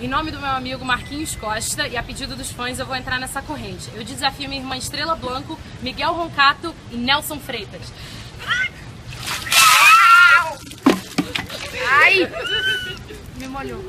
Em nome do meu amigo Marquinhos Costa e a pedido dos fãs, eu vou entrar nessa corrente. Eu desafio minha irmã Estrela Blanco, Miguel Roncato e Nelson Freitas. Ai! Me molhou.